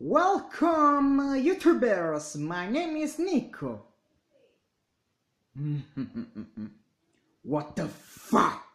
Welcome, YouTubers! My name is Nico. what the fuck?